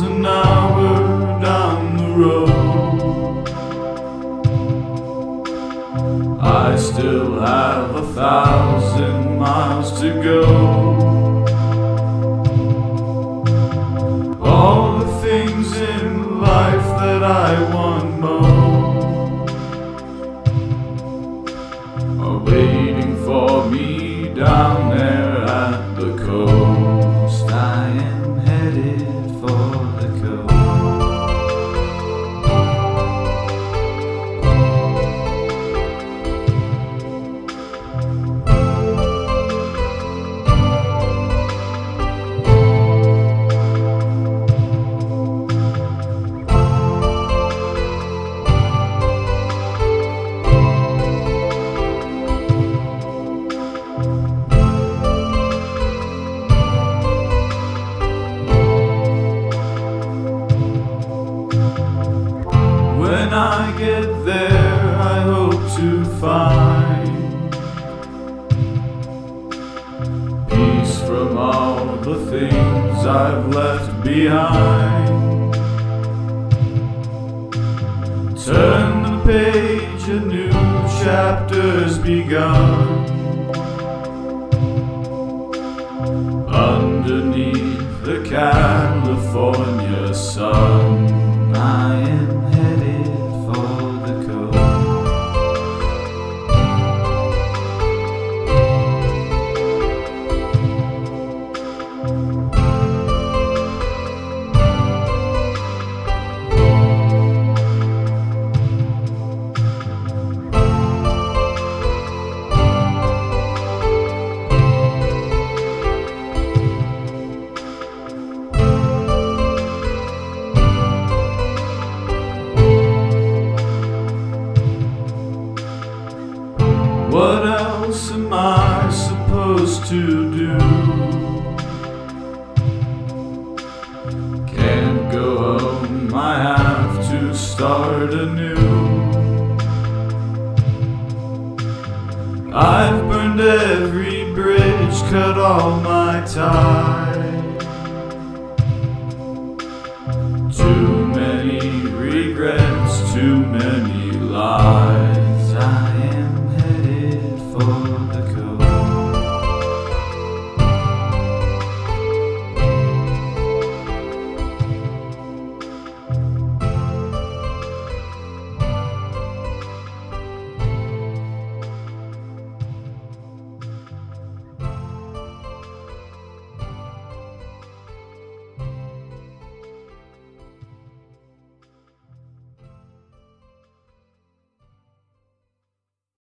an hour down the road. I still have a thousand miles to go. All the things in life that I want most are waiting for me down there at the coast. I am headed. When I get there, I hope to find peace from all the things I've left behind. Turn the page, a new chapter's begun. Underneath the sun, start anew. I've burned every bridge, cut all my ties.